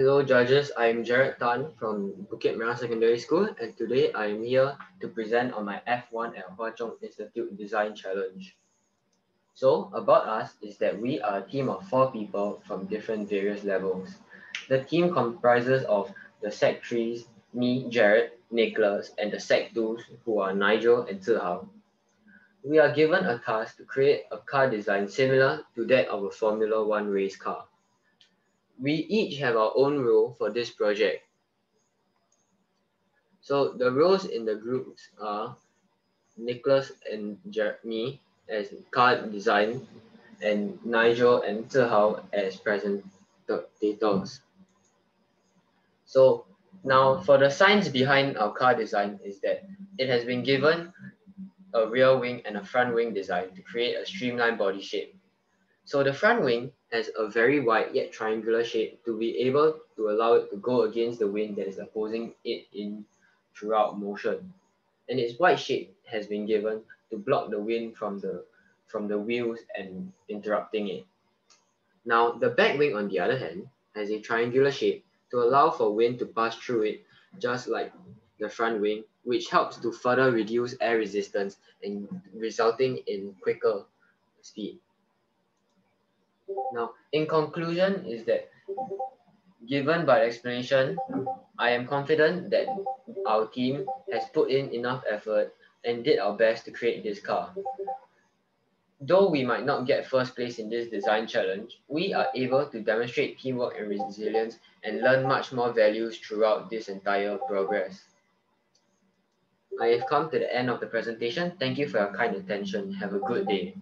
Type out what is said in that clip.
Hello judges, I'm Jared Tan from Bukit Merah Secondary School and today I'm here to present on my F1 at Hwa Chong Institute Design Challenge. So about us is that we are a team of four people from different various levels. The team comprises of the Sec 3s, me, Jared, Nicholas, and the Sec 2s who are Nigel and Zihao. We are given a task to create a car design similar to that of a Formula One race car. We each have our own role for this project. So the roles in the groups are Nicholas and me as car design and Nigel and Zihao as presentators. So now for the science behind our car design is that it has been given a rear wing and a front wing design to create a streamlined body shape. So the front wing has a very wide yet triangular shape to be able to allow it to go against the wind that is opposing it in throughout motion. And its wide shape has been given to block the wind from the from the wheels and interrupting it. Now the back wing on the other hand has a triangular shape to allow for wind to pass through it just like the front wing which helps to further reduce air resistance and resulting in quicker speed. Now, in conclusion is that given by explanation, I am confident that our team has put in enough effort and did our best to create this car. Though we might not get first place in this design challenge, we are able to demonstrate teamwork and resilience and learn much more values throughout this entire progress. I have come to the end of the presentation. Thank you for your kind attention. Have a good day.